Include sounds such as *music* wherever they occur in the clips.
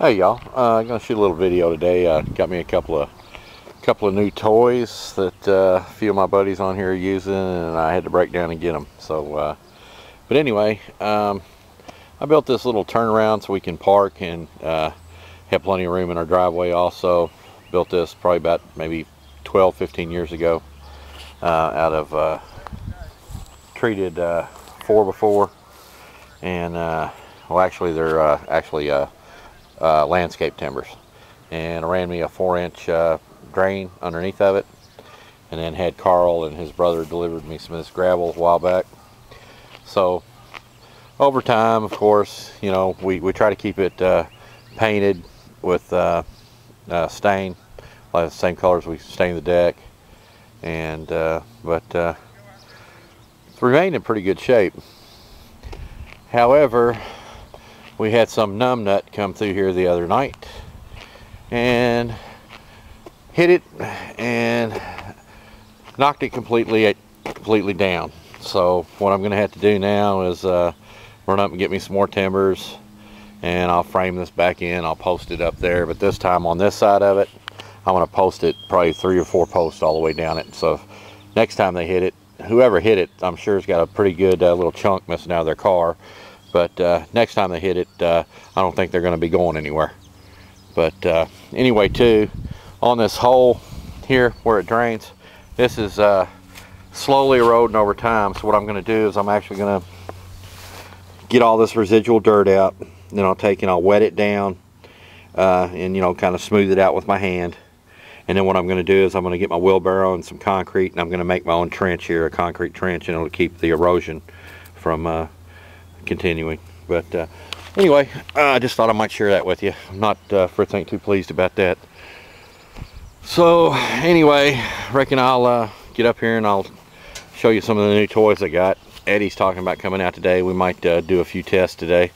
Hey y'all, uh, I'm gonna shoot a little video today. Uh, got me a couple of couple of new toys that uh, a few of my buddies on here are using, and I had to break down and get them. So, uh, but anyway, um, I built this little turnaround so we can park and uh, have plenty of room in our driveway. Also, built this probably about maybe 12, 15 years ago uh, out of treated four before, and well, actually they're actually uh, landscape timbers and ran me a four inch uh, drain underneath of it. And then had Carl and his brother delivered me some of this gravel a while back. So over time of course you know we, we try to keep it uh, painted with uh, uh, stain like the same colors we stain the deck. And uh, but it's remained in pretty good shape. However we had some numbnut come through here the other night and hit it and knocked it completely completely down. So what I'm gonna have to do now is uh, run up and get me some more timbers and I'll frame this back in. I'll post it up there but this time on this side of it I'm gonna post it probably three or four posts all the way down it. So next time they hit it whoever hit it I'm sure has got a pretty good uh, little chunk missing out of their car but uh, next time they hit it, uh, I don't think they're going to be going anywhere. But uh, anyway, too, on this hole here where it drains, this is uh, slowly eroding over time. So what I'm going to do is I'm actually going to get all this residual dirt out. Then I'll take and I'll wet it down uh, and, you know, kind of smooth it out with my hand. And then what I'm going to do is I'm going to get my wheelbarrow and some concrete and I'm going to make my own trench here, a concrete trench, and it'll keep the erosion from uh, continuing. But uh, anyway, I just thought I might share that with you. I'm not uh, Fritz ain't too pleased about that. So anyway, reckon I'll uh, get up here and I'll show you some of the new toys I got. Eddie's talking about coming out today. We might uh, do a few tests today.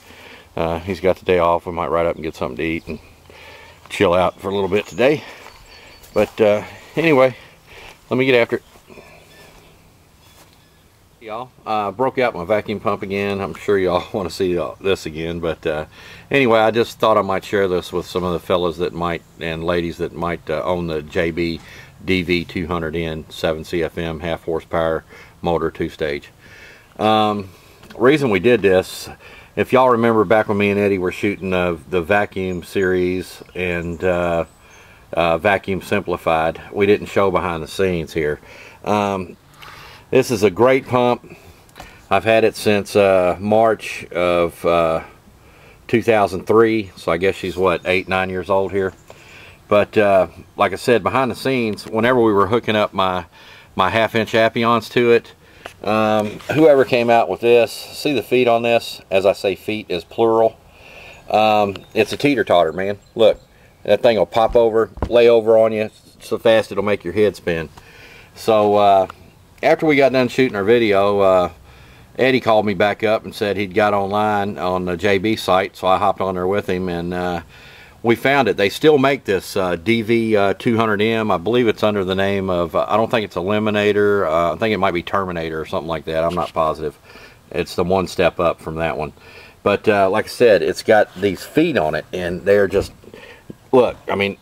Uh, he's got the day off. We might ride up and get something to eat and chill out for a little bit today. But uh, anyway, let me get after it y'all. Uh, broke out my vacuum pump again. I'm sure y'all *laughs* want to see uh, this again but uh, anyway i just thought i might share this with some of the fellas that might and ladies that might uh, own the jb dv 200n 7 cfm half horsepower motor two stage. Um, reason we did this if y'all remember back when me and eddie were shooting the vacuum series and uh, uh, vacuum simplified we didn't show behind the scenes here. Um, this is a great pump. I've had it since uh, March of uh, 2003, so I guess she's what, eight, nine years old here. But uh, like I said, behind the scenes, whenever we were hooking up my my half-inch Appions to it, um, whoever came out with this, see the feet on this? As I say, feet is plural. Um, it's a teeter-totter, man. Look, that thing will pop over, lay over on you so fast it'll make your head spin. So uh, after we got done shooting our video, uh, Eddie called me back up and said he'd got online on the JB site, so I hopped on there with him and uh, we found it. They still make this uh, DV200N. Uh, believe it's under the name of, uh, I don't think it's Eliminator. Uh, I think it might be Terminator or something like that. I'm not positive. It's the one step up from that one. But like I said, it's got these feet on it and they're just, look, I mean,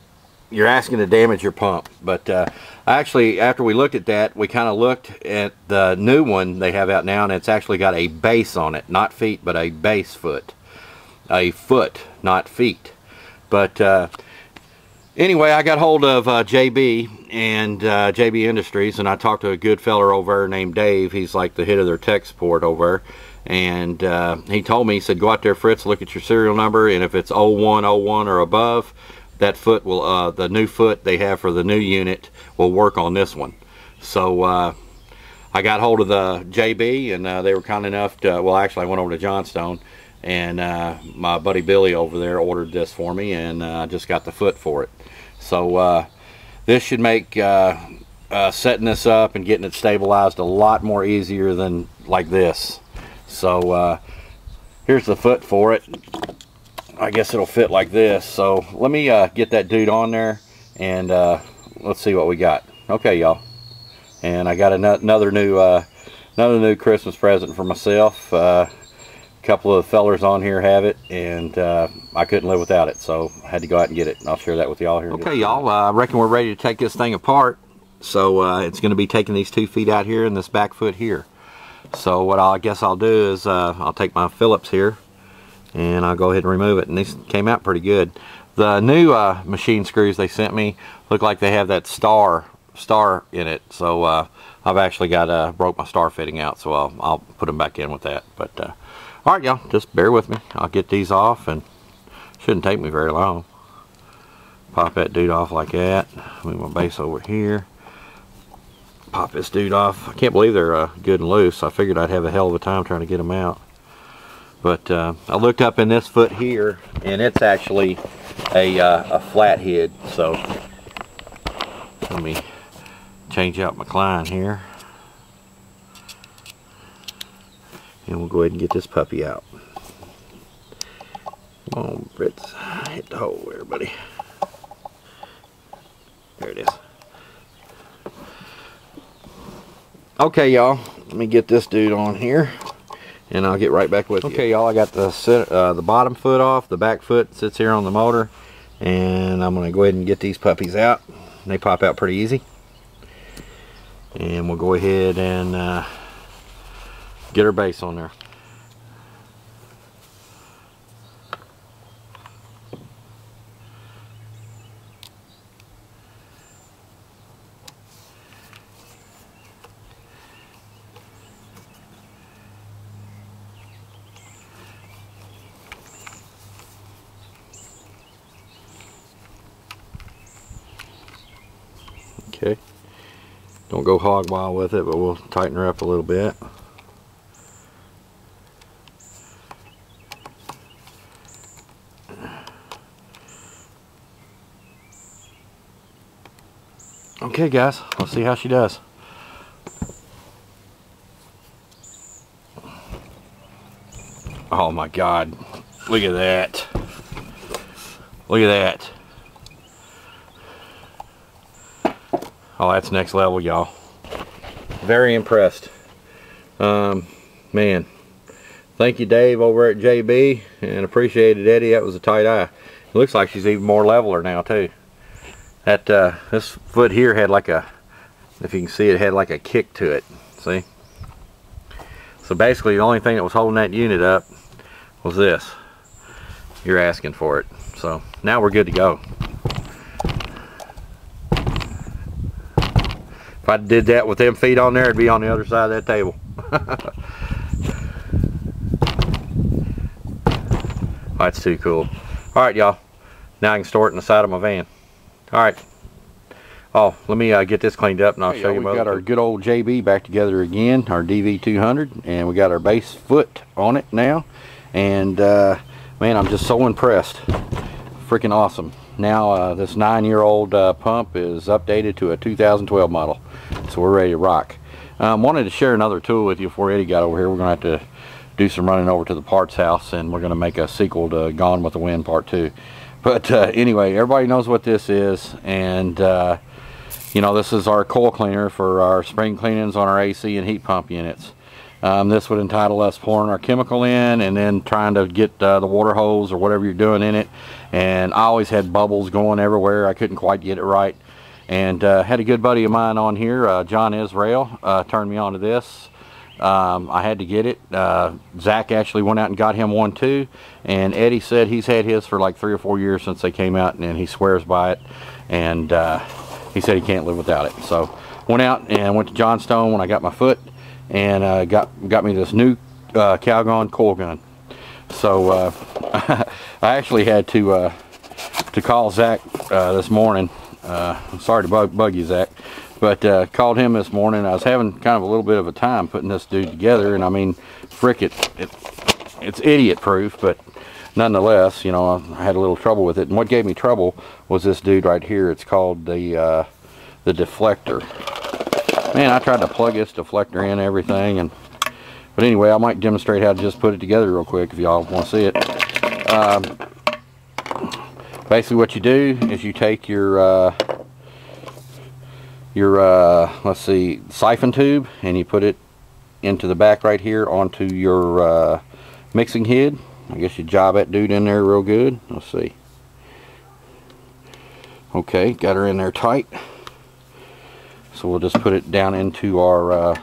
you're asking to damage your pump. But uh, actually, after we looked at that, we kind of looked at the new one they have out now, and it's actually got a base on it. Not feet, but a base foot. A foot, not feet. But uh, anyway, I got hold of uh, JB and uh, JB Industries, and I talked to a good feller over there named Dave. He's like the head of their tech support over there. And uh, he told me, he said, go out there, Fritz, look at your serial number, and if it's 0101 or above, that foot will, uh, the new foot they have for the new unit will work on this one. So uh, I got hold of the JB and uh, they were kind enough to, well actually I went over to Johnstone and uh, my buddy Billy over there ordered this for me and I uh, just got the foot for it. So uh, this should make setting this up and getting it stabilized a lot more easier than like this. So here's the foot for it. I guess it'll fit like this. So let me uh, get that dude on there and uh, let's see what we got. Okay, y'all. And I got another new uh, another new Christmas present for myself. Uh, a couple of fellers on here have it, and uh, I couldn't live without it, so I had to go out and get it, and I'll share that with y'all here. Okay, y'all, uh, I reckon we're ready to take this thing apart. So uh, it's going to be taking these two feet out here and this back foot here. So what I'll, I guess I'll do is uh, I'll take my Phillips here, and I'll go ahead and remove it, and these came out pretty good. The new uh, machine screws they sent me look like they have that star star in it, so uh, I've actually got uh, broke my star fitting out, so I'll, I'll put them back in with that. But uh, all right, y'all, just bear with me. I'll get these off, and shouldn't take me very long. Pop that dude off like that. Move my base over here. Pop this dude off. I can't believe they're uh, good and loose. I figured I'd have a hell of a time trying to get them out. But uh, I looked up in this foot here, and it's actually a, uh, a flathead. So let me change out my Klein here. And we'll go ahead and get this puppy out. Come on, Fritz. Hit the hole there, buddy. There it is. Okay, y'all. Let me get this dude on here. And I'll get right back with okay, you. Okay, y'all. I got the, uh, the bottom foot off. The back foot sits here on the motor. And I'm going to go ahead and get these puppies out. They pop out pretty easy and we'll go ahead and uh, get our base on there. Okay. Don't go hog wild with it, but we'll tighten her up a little bit. Okay guys, let's see how she does. Oh my god, look at that. Look at that. Oh, that's next level, y'all. Very impressed. Um, man, thank you, Dave, over at JB, and appreciated Eddie. That was a tight eye. It looks like she's even more leveler now, too. That uh, this foot here had like a, if you can see, it had like a kick to it. See? So basically, the only thing that was holding that unit up was this. You're asking for it. So now we're good to go. If I did that with them feet on there, it'd be on the other side of that table. *laughs* That's too cool. All right, y'all. Now I can store it in the side of my van. All right. Oh, let me uh, get this cleaned up and I'll hey, show you. We got our good old JB back together again, our DV200, and we got our base foot on it now. And uh, man, I'm just so impressed. Freaking awesome. Now uh, this nine-year-old uh, pump is updated to a 2012 model so we're ready to rock. Um, wanted to share another tool with you before Eddie got over here. We're going to have to do some running over to the parts house and we're going to make a sequel to Gone with the Wind Part 2. But uh, anyway, everybody knows what this is and uh, you know this is our coil cleaner for our spring cleanings on our AC and heat pump units. Um, this would entitle us pouring our chemical in and then trying to get uh, the water hose or whatever you're doing in it and I always had bubbles going everywhere I couldn't quite get it right and uh, had a good buddy of mine on here, uh, John Israel, uh, turned me on to this. Um, I had to get it. Uh, Zach actually went out and got him one too. And Eddie said he's had his for like three or four years since they came out and he swears by it. And uh, he said he can't live without it. So went out and went to Johnstone when I got my foot and uh, got, got me this new Calgon coil gun. So *laughs* I actually had to, to call Zach this morning uh, sorry to bug, bug you, Zach. But uh, called him this morning. I was having kind of a little bit of a time putting this dude together. And I mean, frick it, it it's idiot proof. But nonetheless, you know, I had a little trouble with it. And what gave me trouble was this dude right here. It's called the, uh, the deflector. Man, I tried to plug this deflector in everything. and But anyway, I might demonstrate how to just put it together real quick if y'all want to see it. Um, basically what you do is you take your uh, your uh, let's see siphon tube and you put it into the back right here onto your uh, mixing head. I guess you job that dude in there real good. Let's see. Okay, got her in there tight. So we'll just put it down into our uh,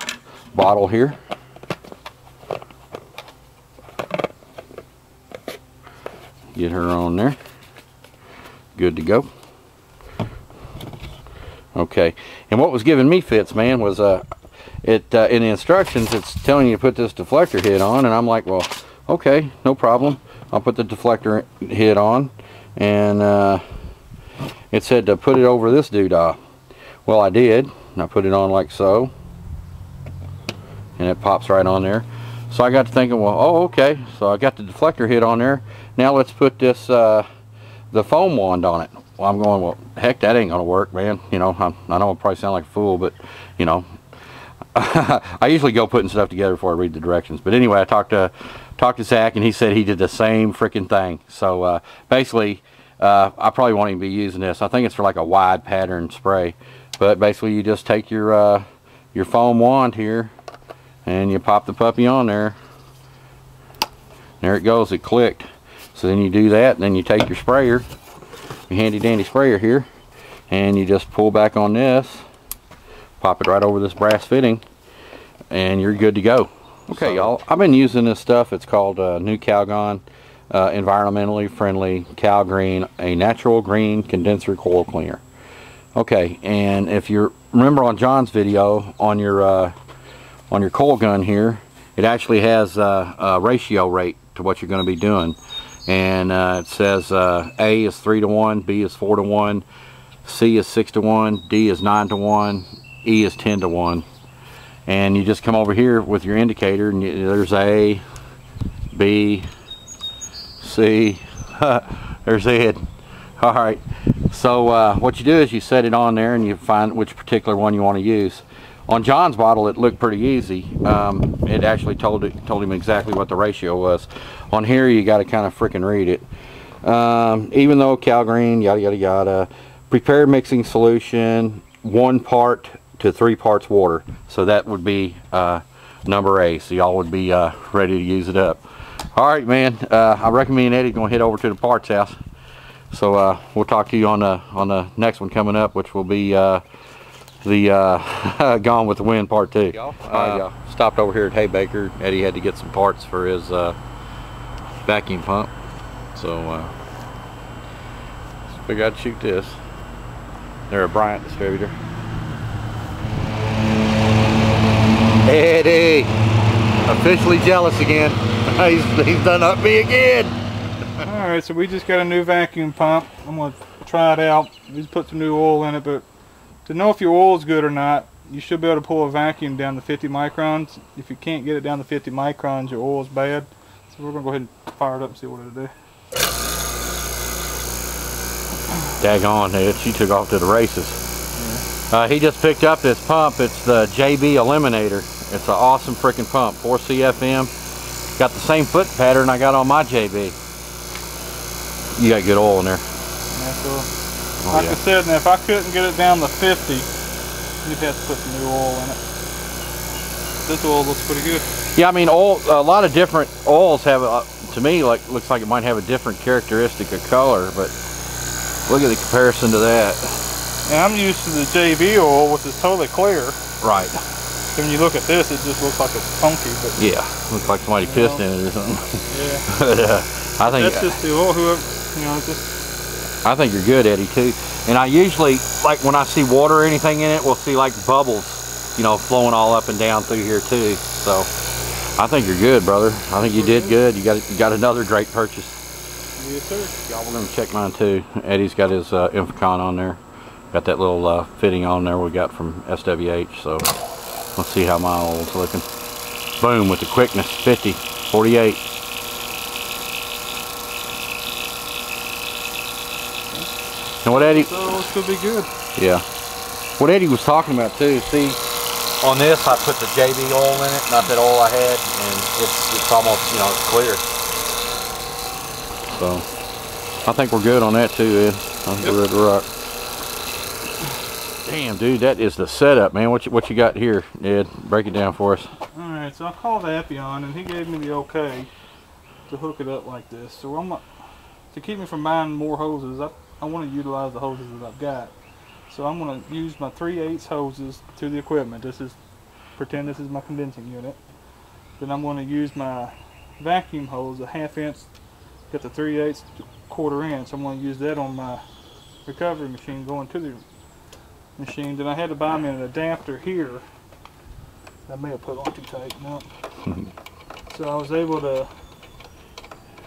bottle here. Get her on there. Good to go. Okay, and what was giving me fits, man, was uh, it uh, in the instructions it's telling you to put this deflector head on, and I'm like, well, okay, no problem. I'll put the deflector head on, and uh, it said to put it over this doodah. Well, I did. I put it on like so, and it pops right on there. So I got to thinking, well, oh, okay. So I got the deflector hit on there. Now let's put this, uh, the foam wand on it. Well, I'm going, well, heck, that ain't gonna work, man. You know, I'm, I know I probably sound like a fool, but you know, *laughs* I usually go putting stuff together before I read the directions. But anyway, I talked to talked to Zach, and he said he did the same freaking thing. So uh, basically, uh, I probably won't even be using this. I think it's for like a wide pattern spray. But basically, you just take your uh, your foam wand here, and you pop the puppy on there. There it goes. It clicked. So then you do that, and then you take your sprayer, your handy dandy sprayer here, and you just pull back on this, pop it right over this brass fitting, and you're good to go. Okay, y'all. I've been using this stuff. It's called uh, Nu-Calgon uh, environmentally friendly Cal Green, a natural green condenser coil cleaner. Okay, and if you remember on John's video on your uh, on your coil gun here, it actually has uh, a ratio rate to what you're going to be doing and uh, it says uh, A is 3 to 1, B is 4 to 1, C is 6 to 1, D is 9 to 1, E is 10 to 1. And you just come over here with your indicator and you, there's A, B, C, *laughs* there's Ed. Alright, so uh, what you do is you set it on there and you find which particular one you want to use. On John's bottle, it looked pretty easy. Um, it actually told it told him exactly what the ratio was. On here, you got to kind of freaking read it. Um, even though Cal Green, yada yada yada, prepared mixing solution, one part to three parts water. So that would be uh, number A. So y'all would be uh, ready to use it up. All right, man. Uh, I recommend Eddie's gonna head over to the parts house. So uh, we'll talk to you on the on the next one coming up, which will be uh, the uh, *laughs* Gone with the Wind Part 2. Y'all, uh, stopped over here at Habegger. Eddie had to get some parts for his uh, vacuum pump. So, uh, figured I'd shoot this. They're a Bryant distributor. Eddie! Officially jealous again. *laughs* he's, he's done up me again. Alright, so we just got a new vacuum pump. I'm going to try it out. We just put some new oil in it, but to know if your oil is good or not, you should be able to pull a vacuum down to 50 microns. If you can't get it down to 50 microns, your oil is bad. So we're going to go ahead and fire it up and see what it'll do. Daggone, dude. She took off to the races. Yeah. Uh, he just picked up this pump. It's the JB Eliminator. It's an awesome freaking pump. 4 CFM. Got the same foot pattern I got on my JB. You got good oil in there. Yeah, so Oh, like yeah. I said, now if I couldn't get it down to 50, you'd have to put some new oil in it. This oil looks pretty good. Yeah, I mean, oil. A lot of different oils have, uh, to me, like looks like it might have a different characteristic of color, but look at the comparison to that. And I'm used to the JB oil, which is totally clear. Right. So when you look at this, it just looks like it's funky. But yeah, looks like somebody pissed know, in it or something. *laughs* Yeah. but uh, I think that's just the oil. Whoever, you know, just I think you're good, Eddie, too. And I usually, like when I see water or anything in it, we'll see like bubbles, you know, flowing all up and down through here too. So I think you're good, brother. I think you did good. You got you got another great purchase. Yes, sir. Y'all, we're gonna check mine too. Eddie's got his uh, Inficon on there. Got that little uh, fitting on there we got from SWH. So let's see how my oil's looking. Boom with the quickness, 50, 48. And what Eddie... So it could be good. Yeah. What Eddie was talking about too, see, on this I put the JB oil in it, not that oil I had, and it's, it's almost, you know, it's clear. So, I think we're good on that too, Ed. I think yep. we're ready to rock. Damn, dude, that is the setup, man. What you, what you got here, Ed? Break it down for us. Alright, so I called Appion, and he gave me the okay. to hook it up like this. So I'm to keep me from buying more hoses, I, I want to utilize the hoses that I've got. So I'm going to use my 3 8 hoses to the equipment. This is, pretend this is my condensing unit. Then I'm going to use my vacuum hose, a half inch, got the 3 8 quarter inch. I'm going to use that on my recovery machine going to the machine. Then I had to buy me an adapter here. I may have put on too tight. No. *laughs* so I was able to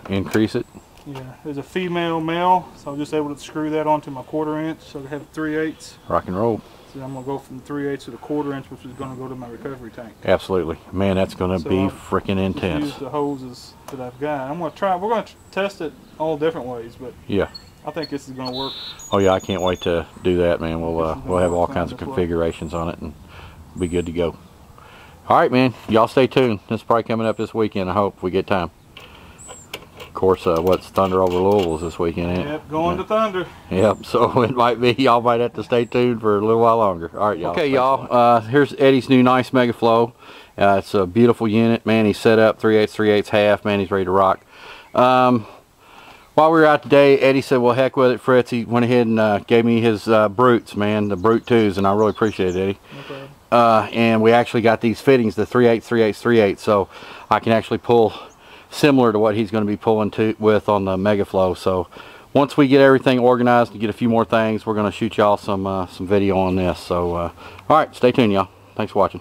Increase it. Yeah, there's a female male, so I was just able to screw that onto my quarter inch, so I have three eighths. Rock and roll. So I'm gonna go from three eighths to the quarter inch, which is gonna go to my recovery tank. Absolutely. Man, that's going to So be freaking intense. use the hoses that I've got. I'm gonna try. We're gonna test it all different ways, but Yeah. I think this is gonna work. Oh yeah, I can't wait to do that, man. We'll uh, we'll have all kinds of fine as well. configurations on it and be good to go. All right, man. Y'all stay tuned. This is probably coming up this weekend. I hope we get time. Of course, uh, what's Thunder over Louisville's this weekend? Ain't? Yep, going to Thunder. Yep. So *laughs* it might be y'all might have to stay tuned for a little while longer. All right, y'all. Okay, y'all. Uh, here's Eddie's new nice Mega Flow. Uh, it's a beautiful unit, man. He's set up 3 8 3 8 half. Man, he's ready to rock. Um, while we were out today, Eddie said, "Well, heck with it, Fritz." He went ahead and uh, gave me his uh, brutes, man, the brute twos, and I really appreciate it, Eddie. Okay. Uh, and we actually got these fittings, the 3 8 3 8 3 8 so I can actually pull similar to what he's going to be pulling to with on the Mega Flow. So once we get everything organized and get a few more things, we're going to shoot y'all some uh, some video on this. So uh, all right, stay tuned, y'all. Thanks for watching.